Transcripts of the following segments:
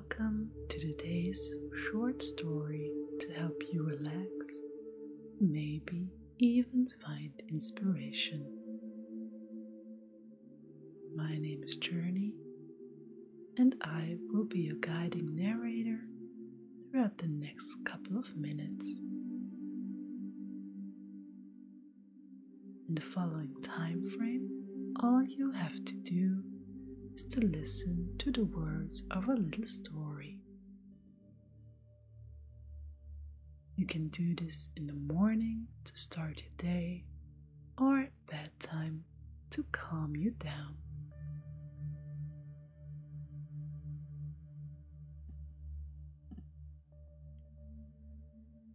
Welcome to today's short story to help you relax, maybe even find inspiration. My name is Journey, and I will be your guiding narrator throughout the next couple of minutes. In the following time frame, all you have to do is to listen to the words of a little story. You can do this in the morning to start your day or at bedtime to calm you down.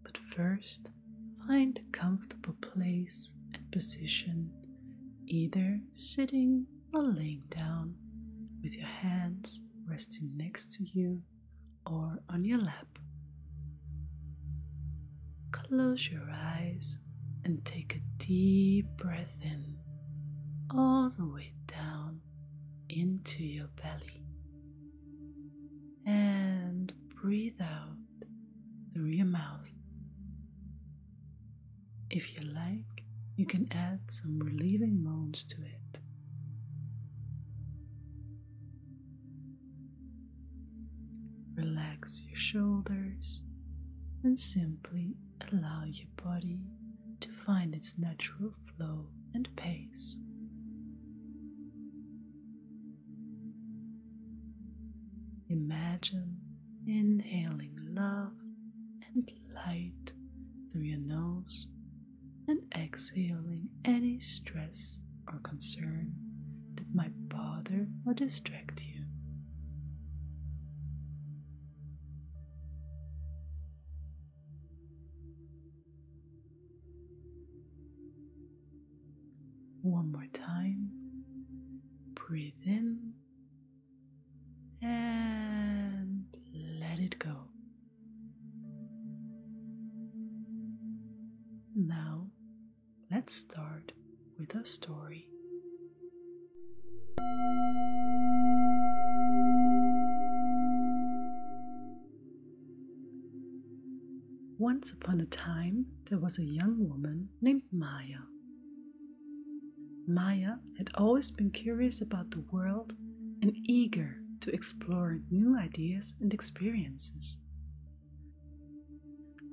But first, find a comfortable place and position, either sitting or laying down with your hands resting next to you or on your lap. Close your eyes and take a deep breath in, all the way down into your belly. And breathe out through your mouth. If you like, you can add some relieving moans to it. Relax your shoulders and simply allow your body to find its natural flow and pace. Imagine inhaling love and light through your nose and exhaling any stress or concern that might bother or distract you. One more time. Breathe in and let it go. Now, let's start with a story. Once upon a time, there was a young woman named Maya. Maya had always been curious about the world and eager to explore new ideas and experiences.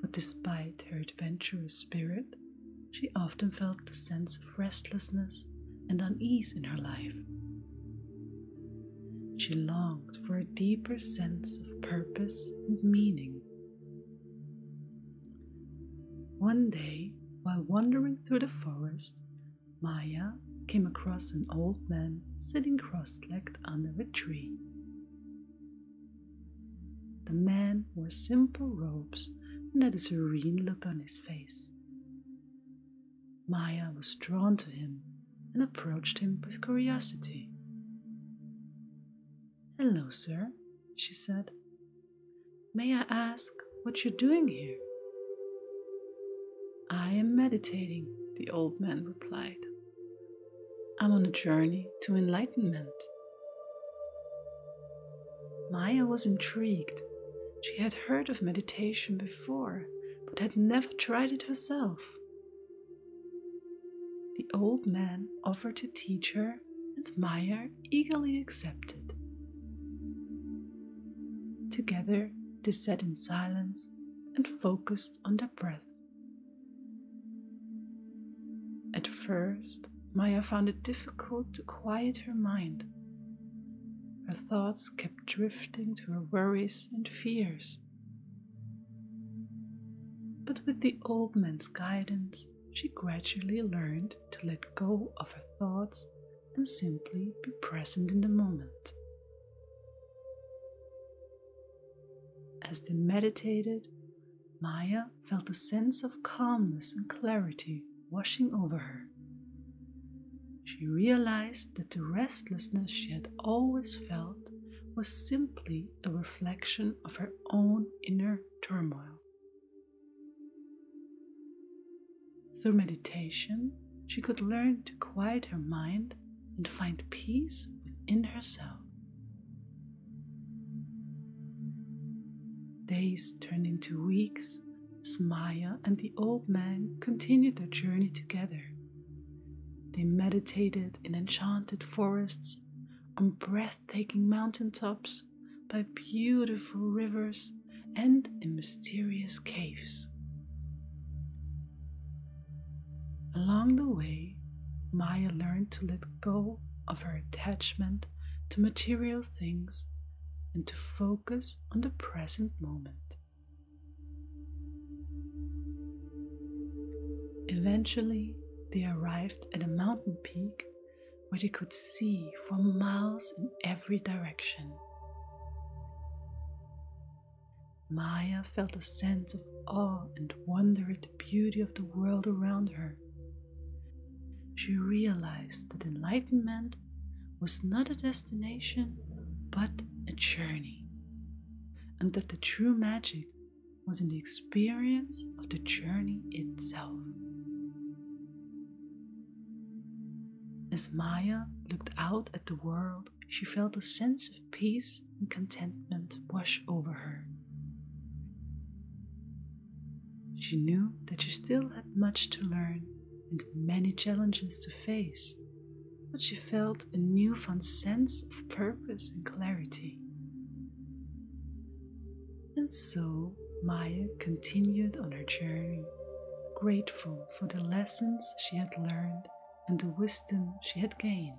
But despite her adventurous spirit, she often felt a sense of restlessness and unease in her life. She longed for a deeper sense of purpose and meaning. One day, while wandering through the forest, Maya came across an old man sitting cross legged under a tree. The man wore simple robes and had a serene look on his face. Maya was drawn to him and approached him with curiosity. Hello, sir, she said. May I ask what you're doing here? I am meditating, the old man replied. I'm on a journey to enlightenment. Maya was intrigued. She had heard of meditation before, but had never tried it herself. The old man offered to teach her, and Maya eagerly accepted. Together, they sat in silence and focused on their breath. At first, Maya found it difficult to quiet her mind. Her thoughts kept drifting to her worries and fears. But with the old man's guidance, she gradually learned to let go of her thoughts and simply be present in the moment. As they meditated, Maya felt a sense of calmness and clarity washing over her she realized that the restlessness she had always felt was simply a reflection of her own inner turmoil. Through meditation, she could learn to quiet her mind and find peace within herself. Days turned into weeks as Maya and the old man continued their journey together. They meditated in enchanted forests, on breathtaking mountaintops, by beautiful rivers, and in mysterious caves. Along the way, Maya learned to let go of her attachment to material things and to focus on the present moment. Eventually, they arrived at a mountain peak where they could see for miles in every direction. Maya felt a sense of awe and wonder at the beauty of the world around her. She realized that enlightenment was not a destination but a journey, and that the true magic was in the experience of the journey itself. As Maya looked out at the world, she felt a sense of peace and contentment wash over her. She knew that she still had much to learn and many challenges to face, but she felt a newfound sense of purpose and clarity. And so Maya continued on her journey, grateful for the lessons she had learned and the wisdom she had gained.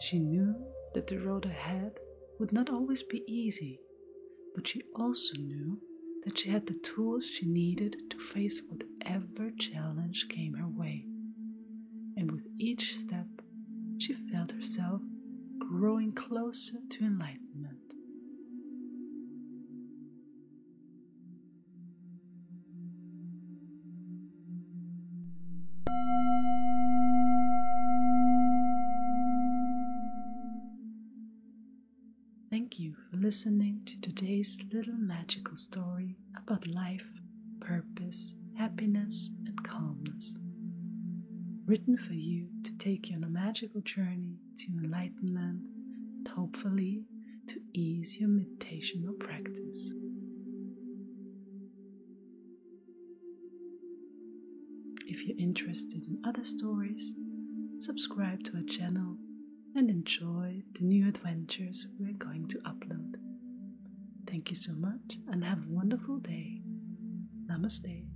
She knew that the road ahead would not always be easy, but she also knew that she had the tools she needed to face whatever challenge came her way. And with each step, she felt herself growing closer to enlightenment. Thank you for listening to today's little magical story about life, purpose, happiness, and calmness. Written for you to take you on a magical journey to enlightenment and hopefully to ease your meditational practice. If you're interested in other stories, subscribe to our channel and enjoy the new adventures we're going to upload. Thank you so much and have a wonderful day. Namaste.